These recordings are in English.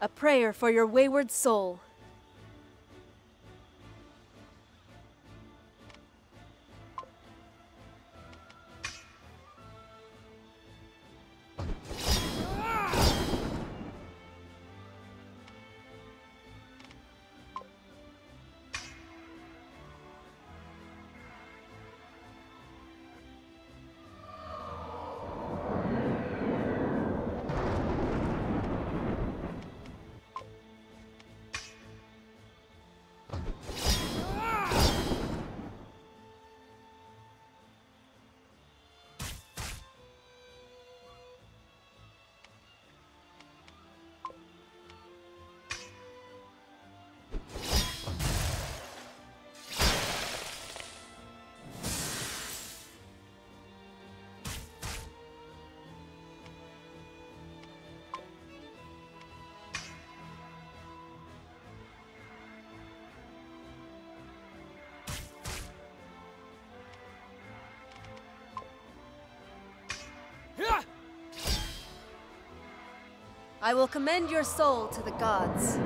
A prayer for your wayward soul. I will commend your soul to the gods.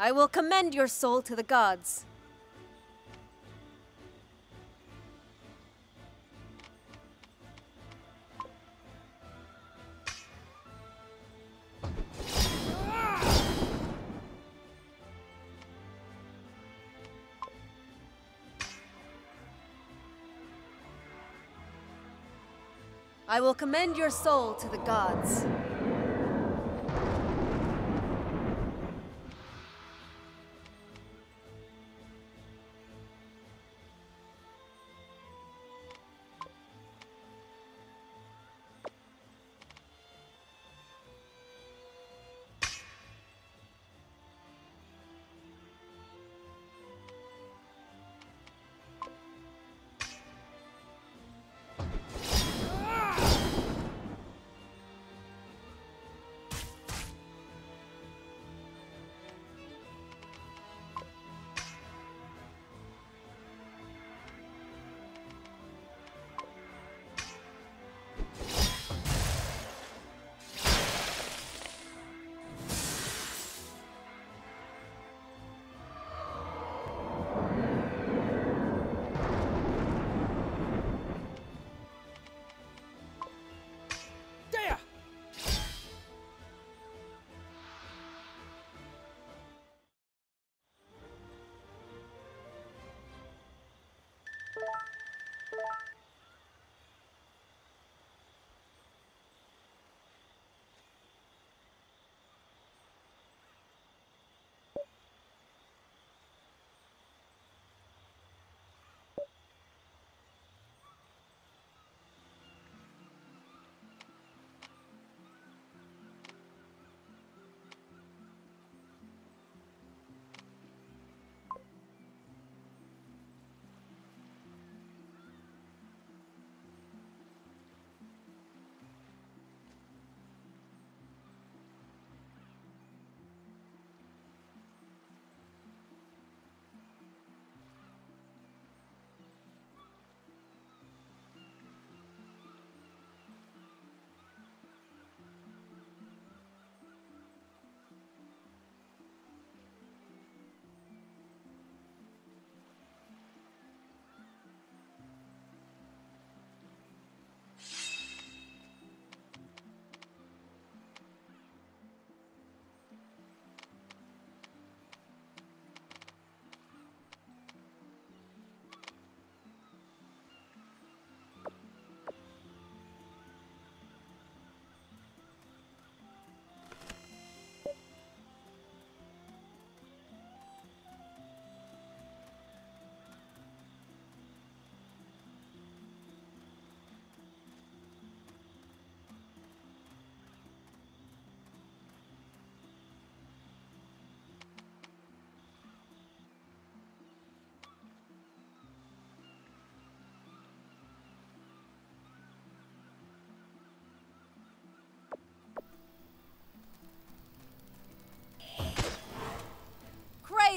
I will commend your soul to the gods. I will commend your soul to the gods.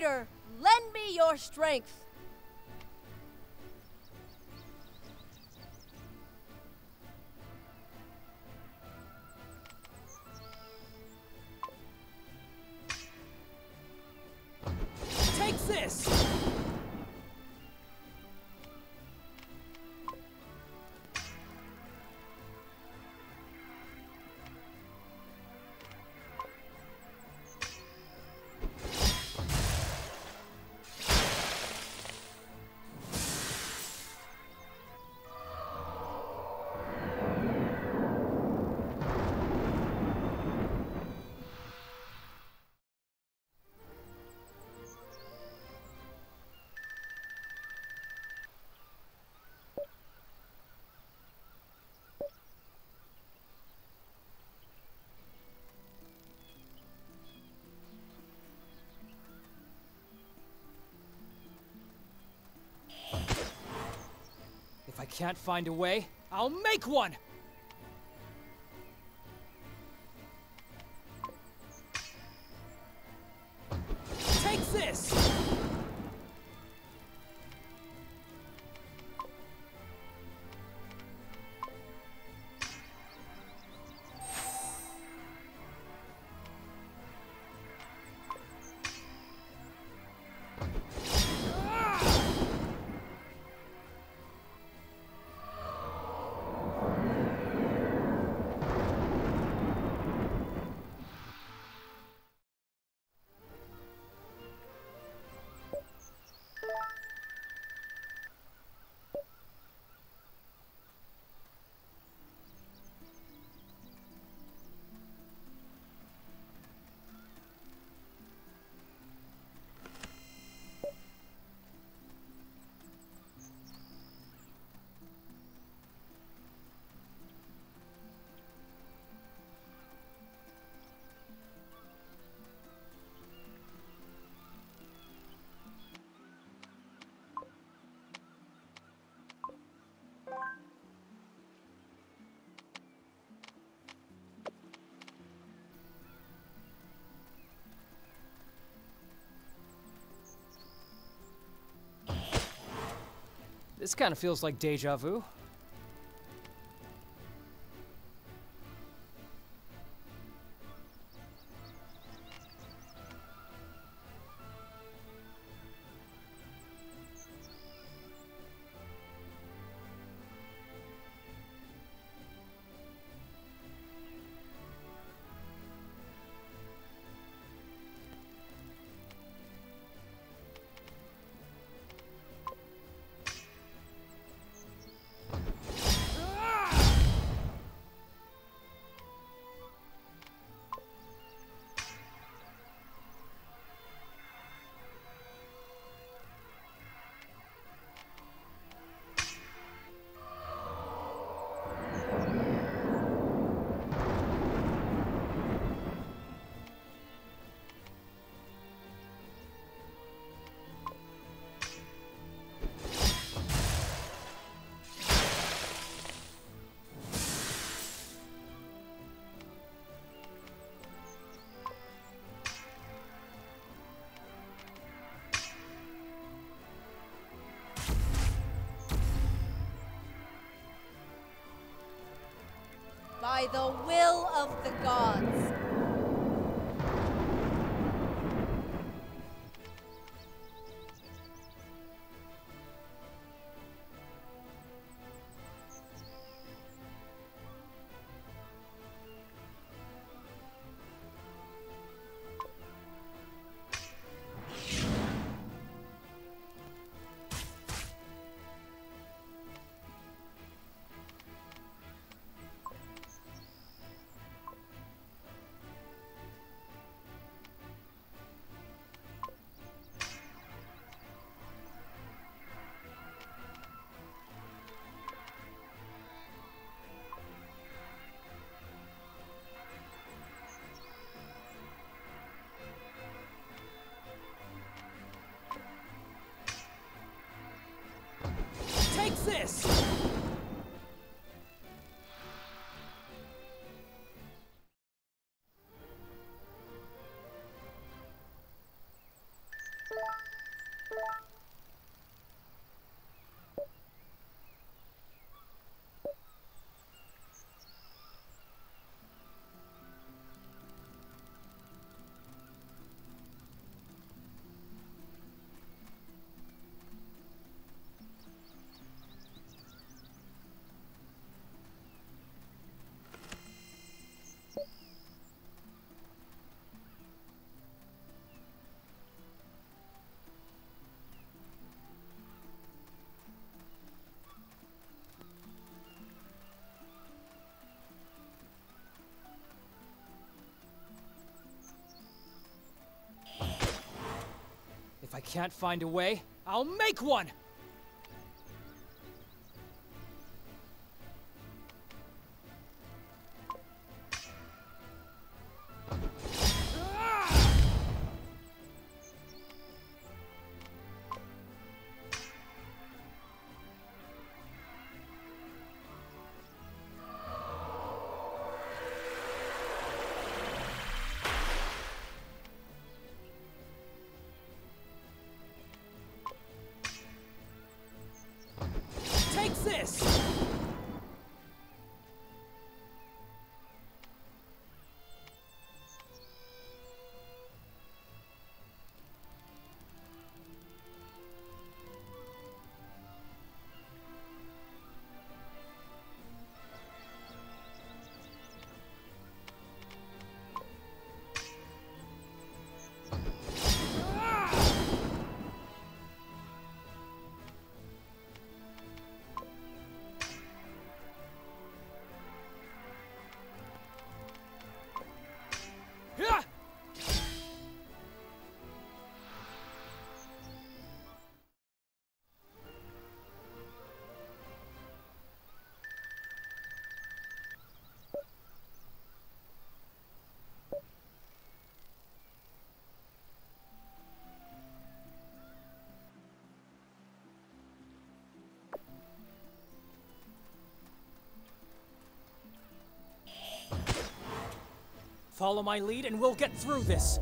Your strength. Take this! Can't find a way, I'll make one! This kind of feels like deja vu. Of the gods. Can't find a way, I'll make one! Follow my lead and we'll get through this.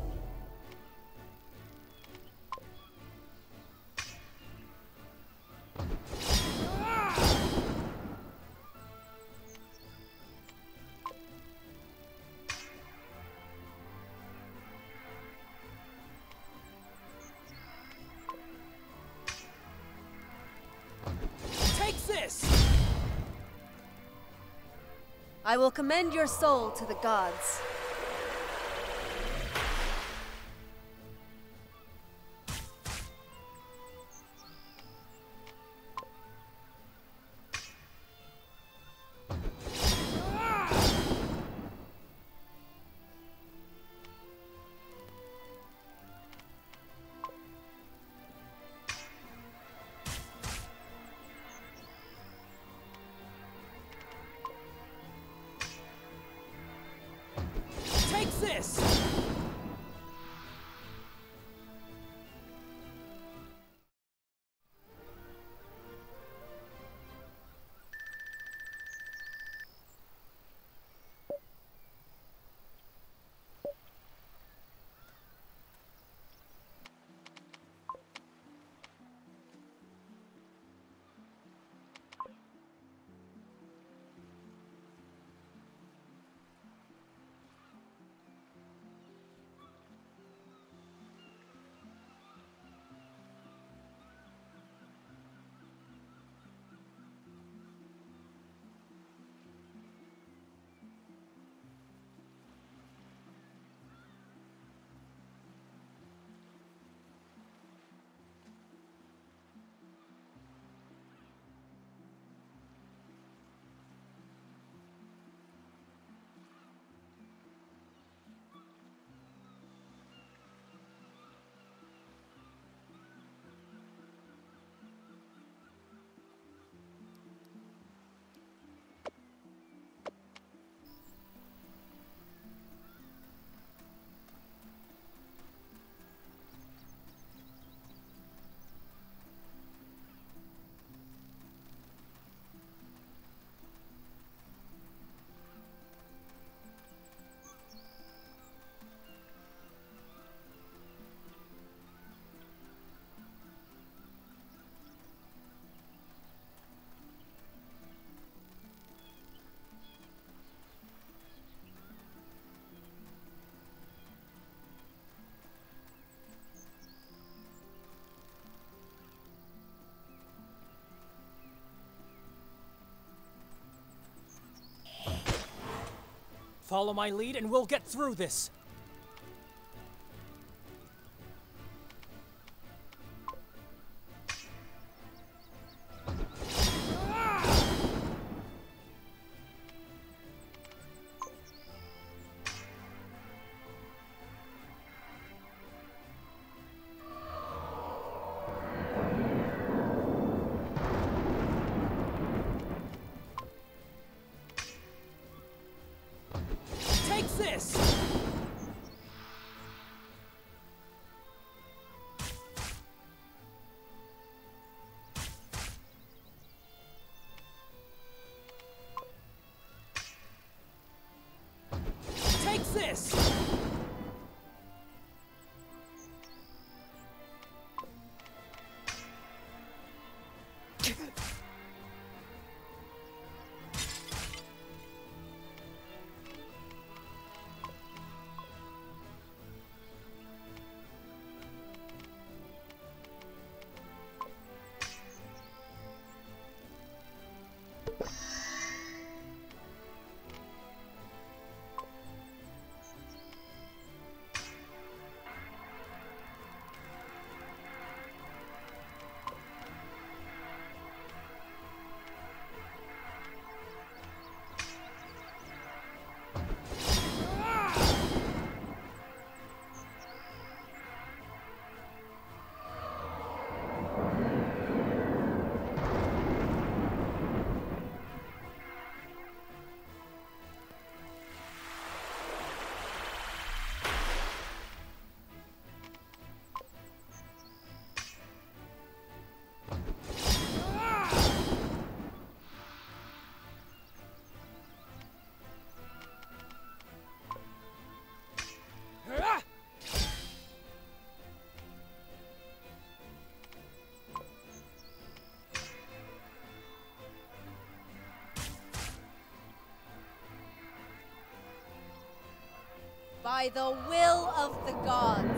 Take this! I will commend your soul to the gods. Follow my lead and we'll get through this. By the will of the gods.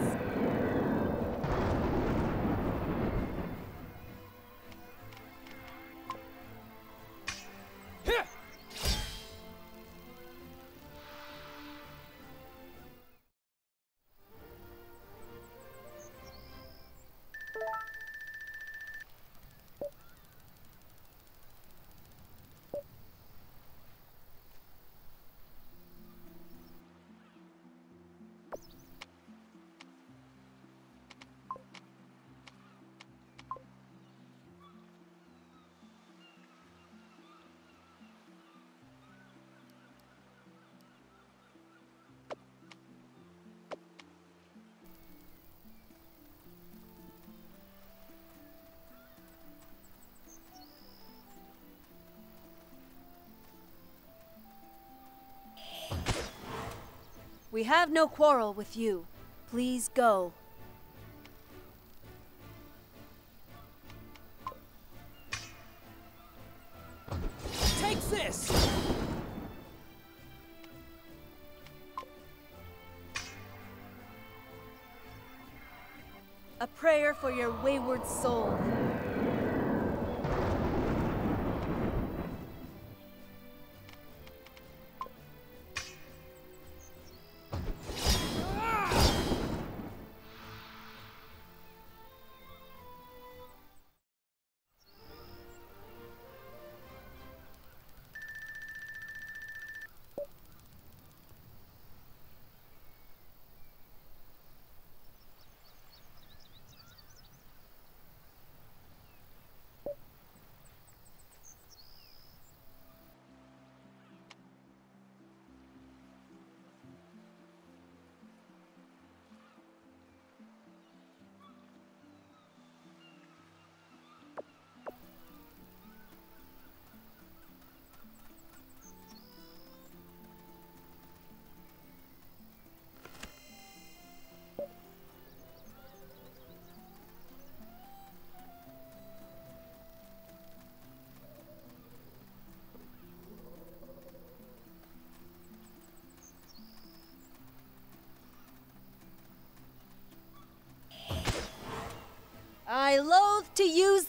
We have no quarrel with you. Please go. Take this! A prayer for your wayward soul.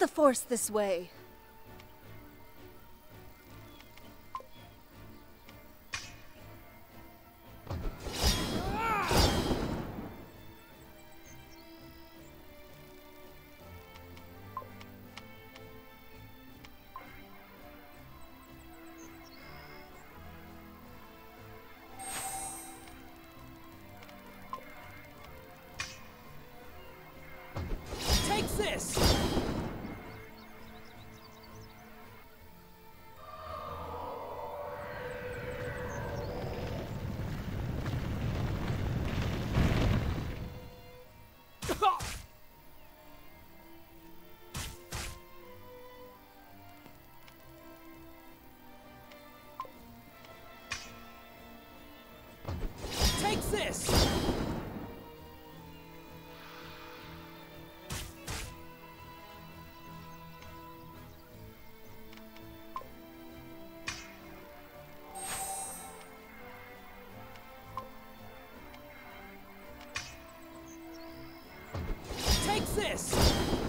The Force this way. Take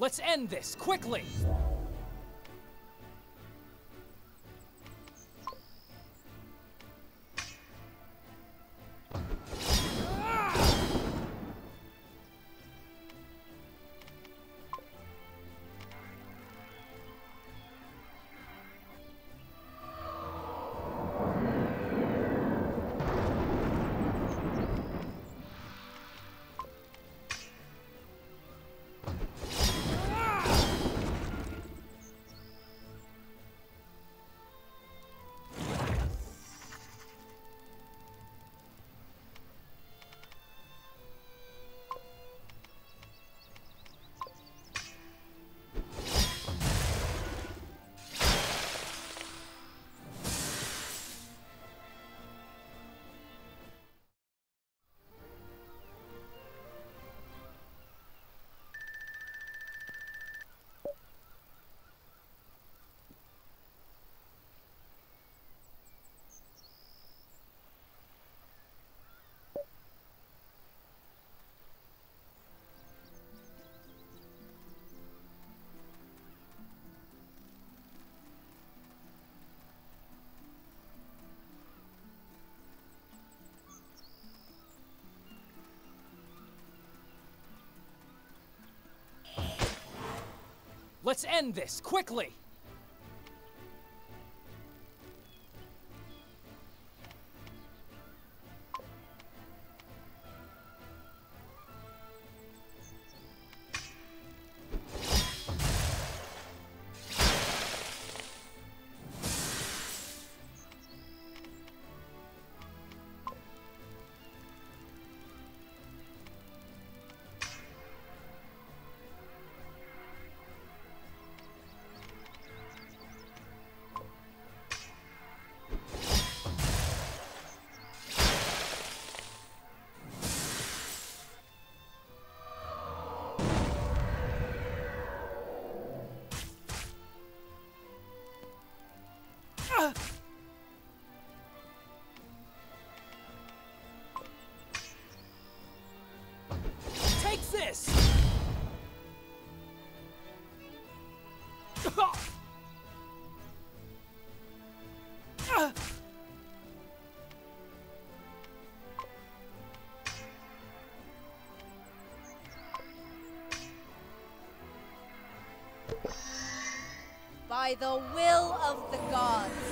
Let's end this, quickly! Let's end this, quickly! By the will of the gods.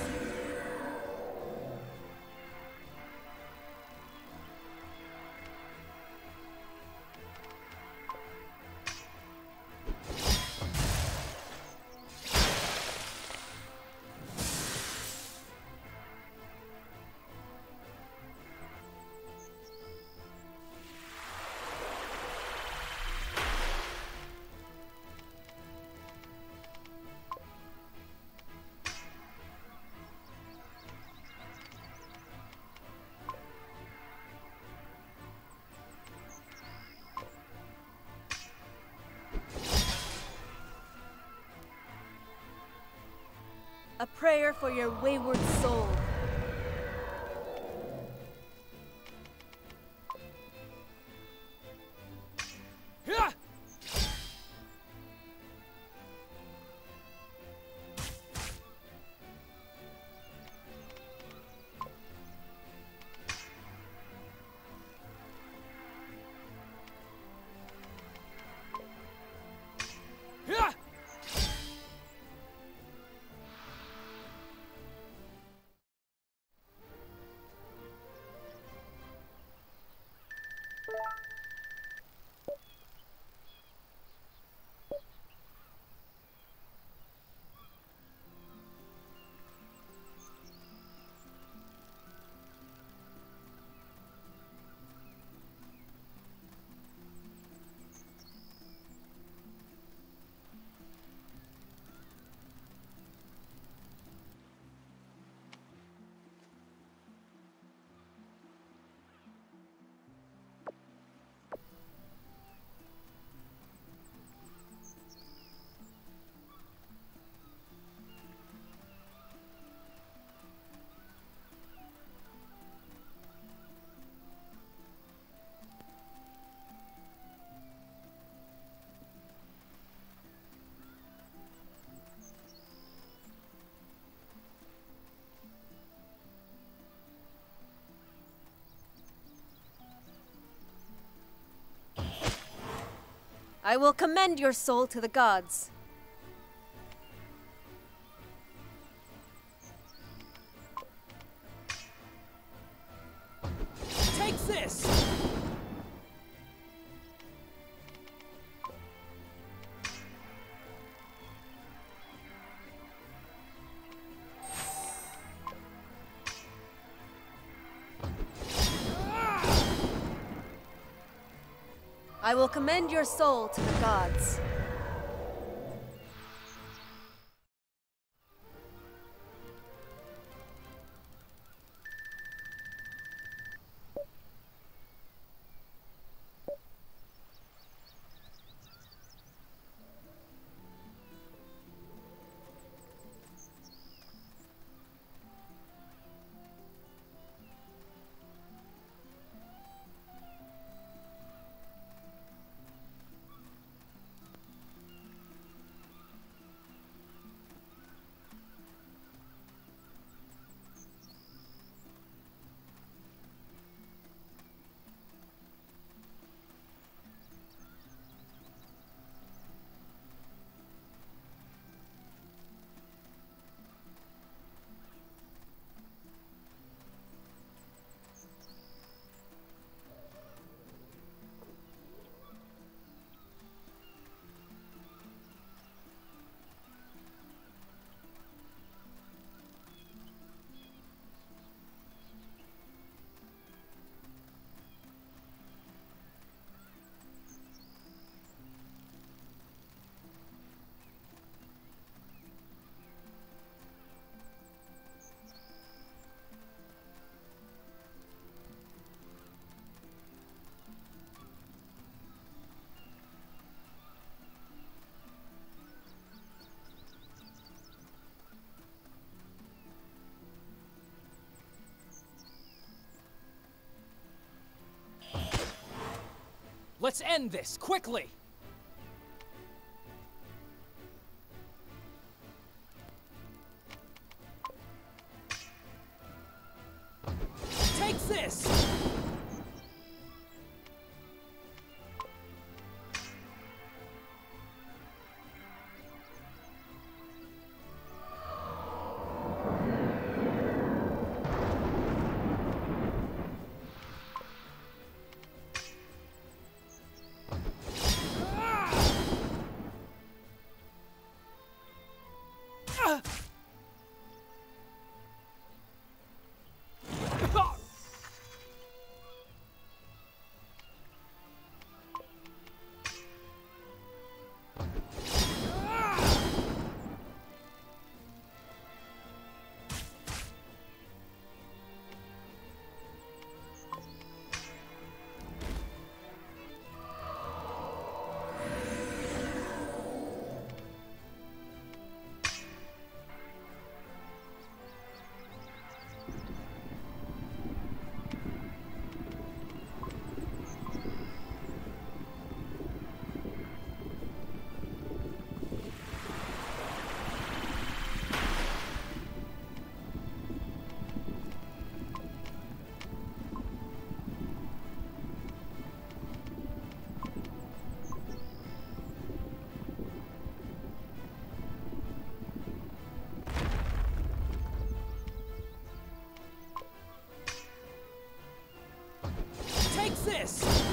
Prayer for your wayward soul. I will commend your soul to the gods. I will commend your soul to the gods. Let's end this, quickly! this?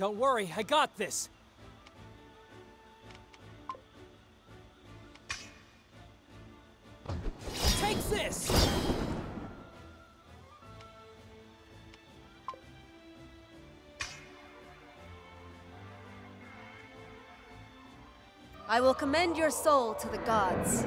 Don't worry, I got this. Take this! I will commend your soul to the gods.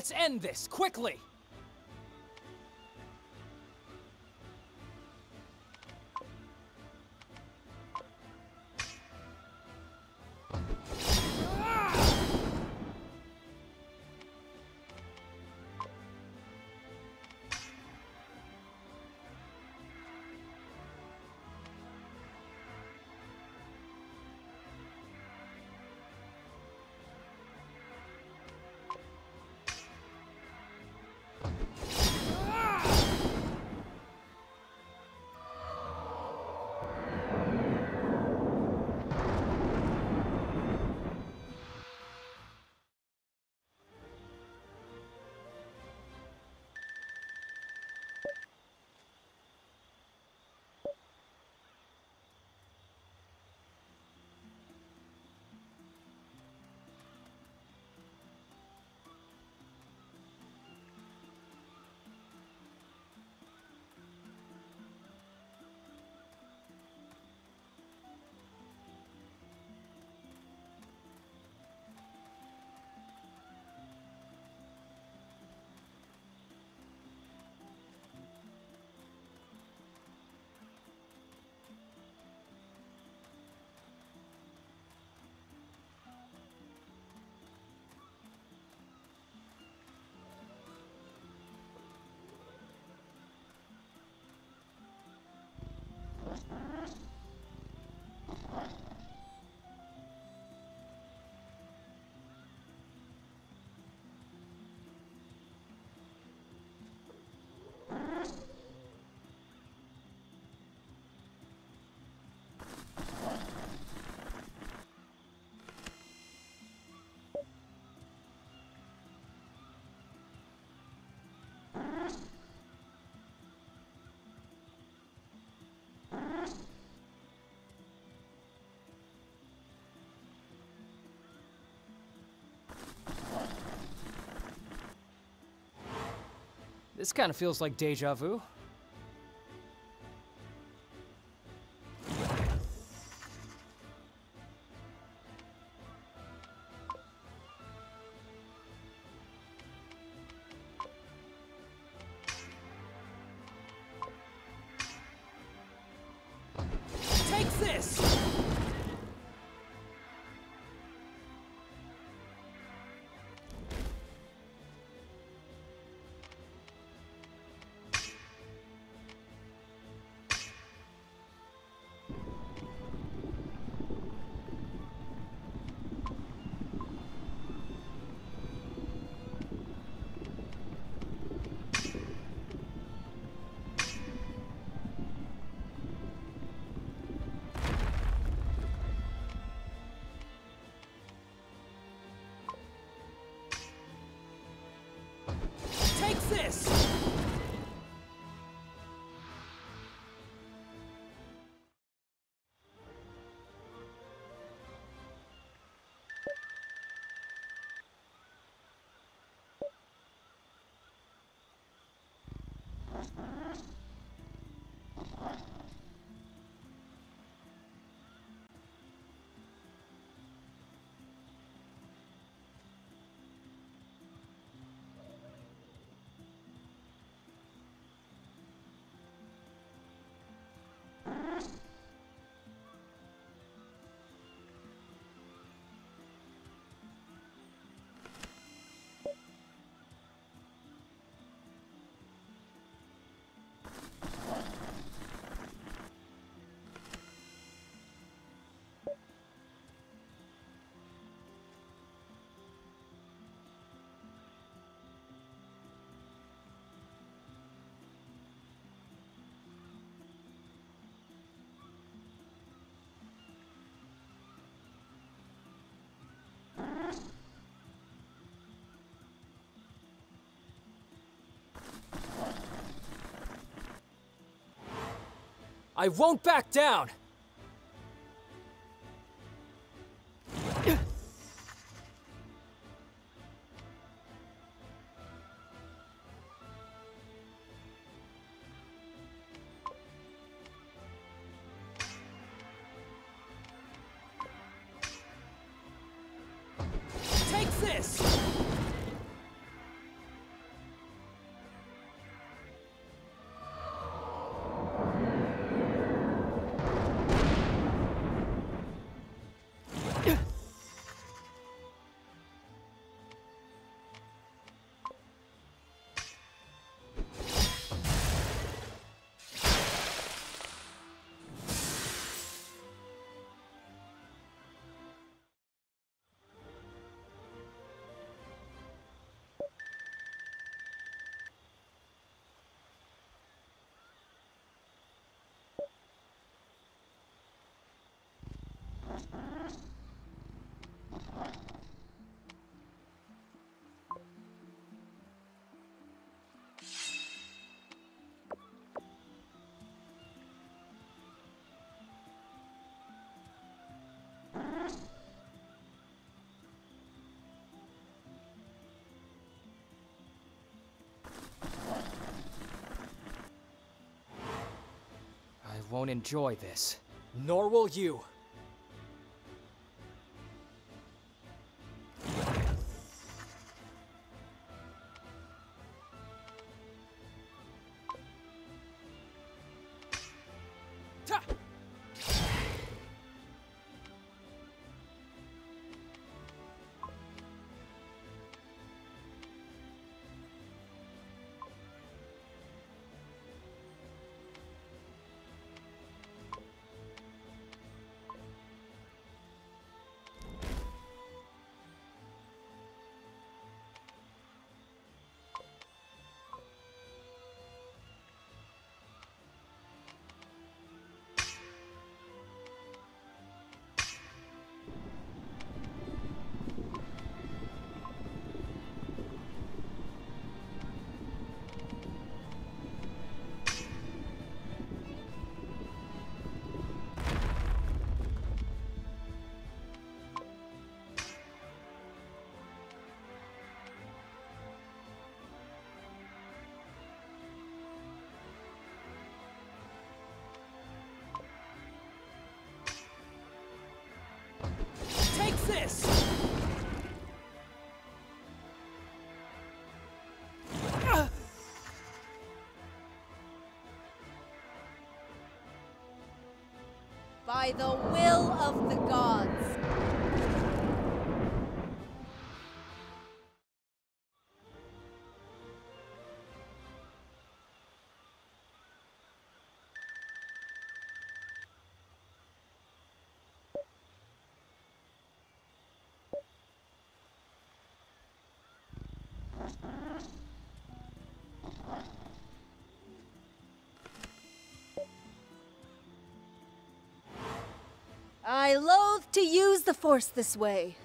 Let's end this, quickly! you. This kind of feels like deja vu. I won't back down! Won't enjoy this. Nor will you. This! By the will of the gods. To use the Force this way.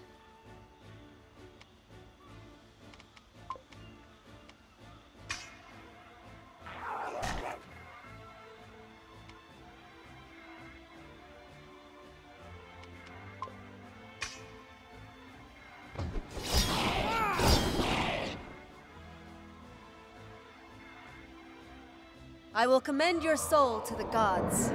I will commend your soul to the gods.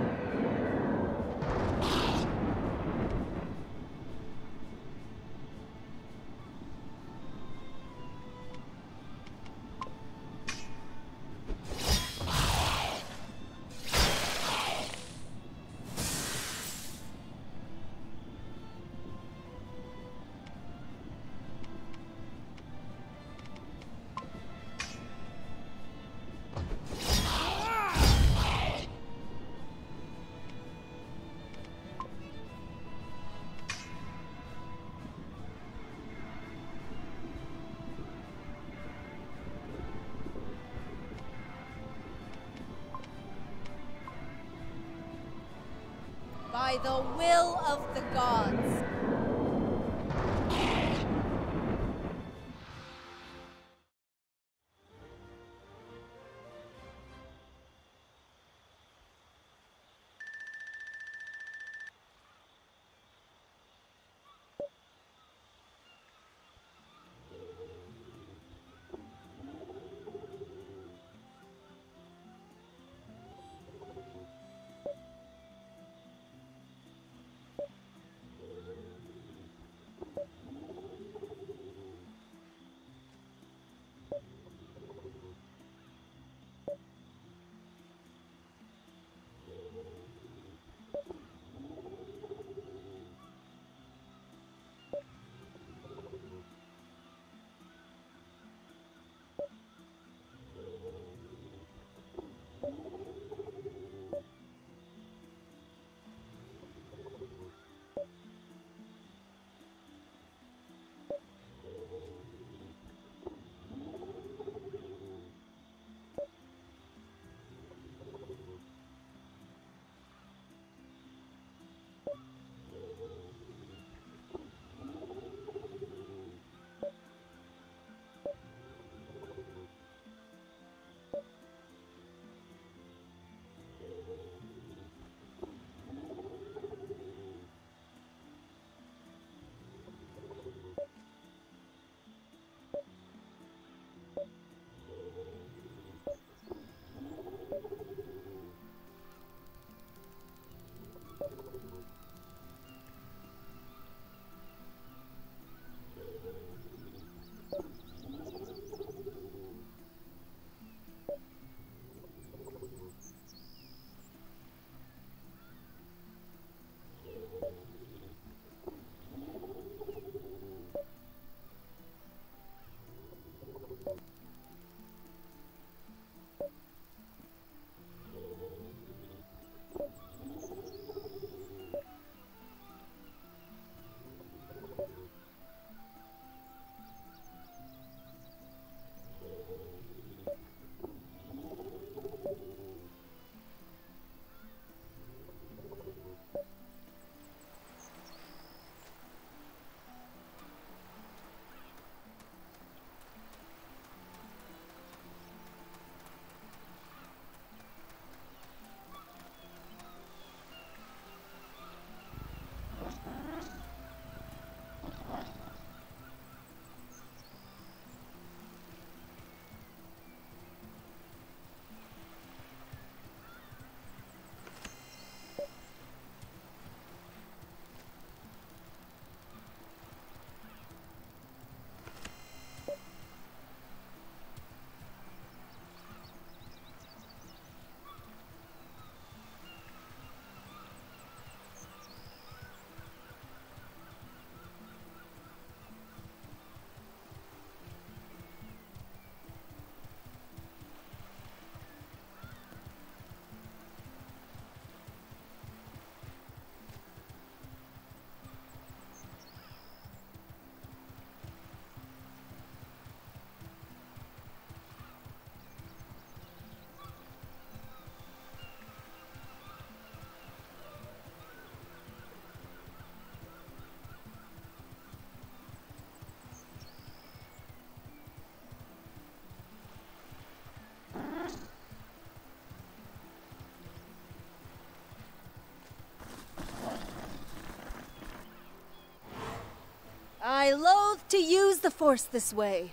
The Force this way.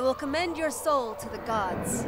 I will commend your soul to the gods.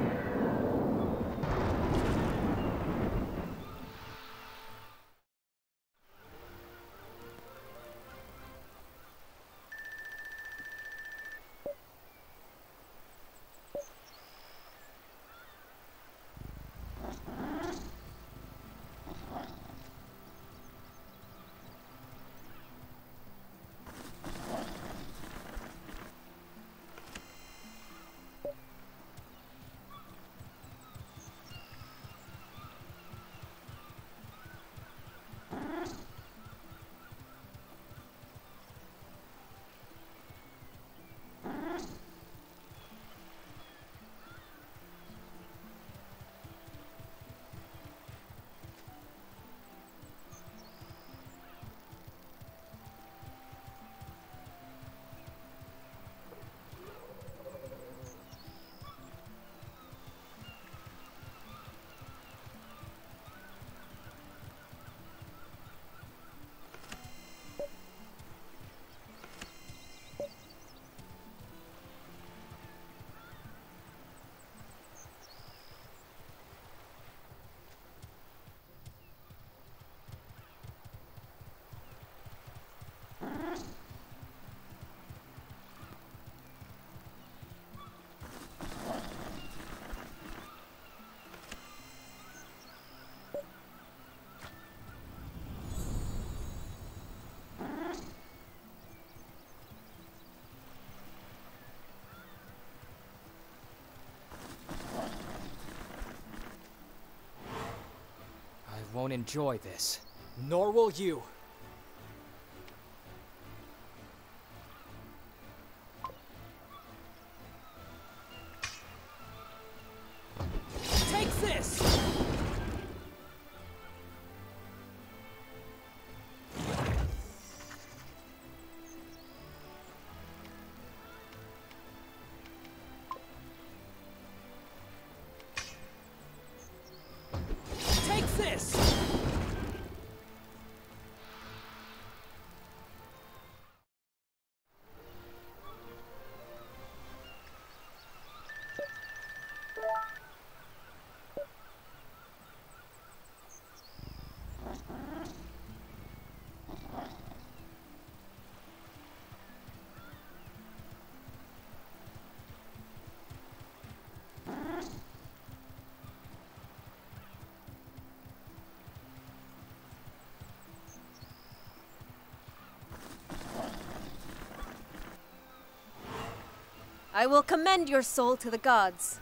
Won't enjoy this. Nor will you. I will commend your soul to the gods.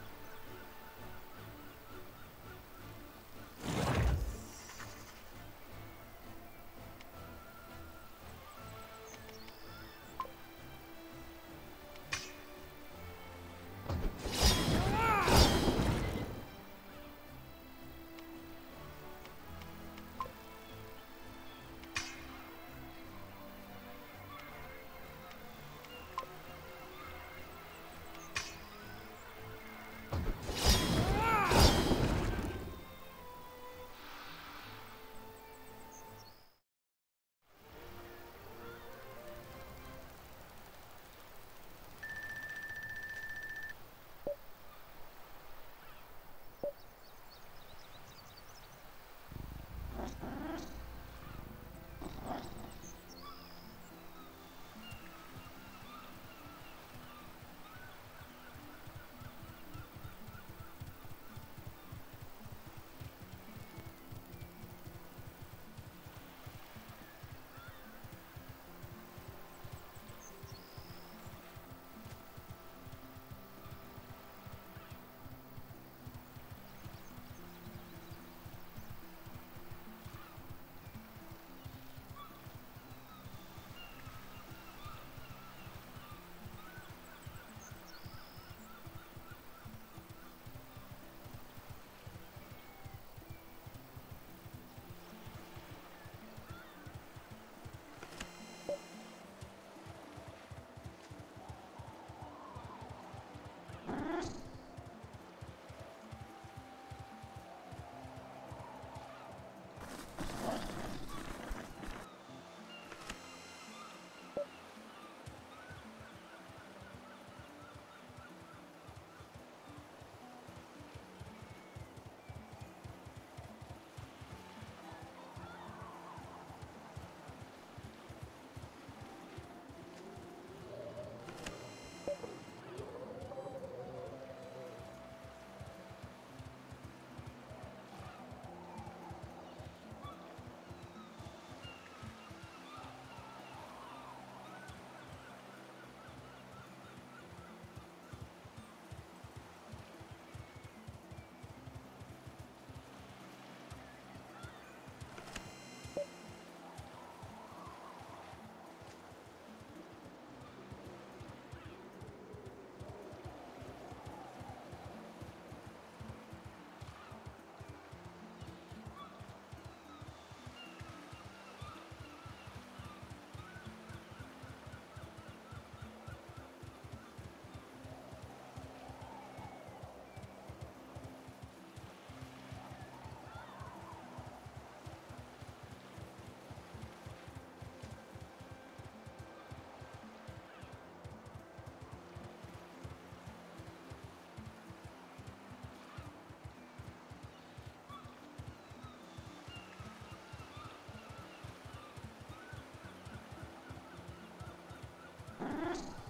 Ugh.